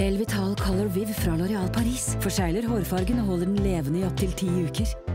Elvital Color Viv fra L'Oréal Paris forsegler hårfargen og holder den levende i opptil ti uker.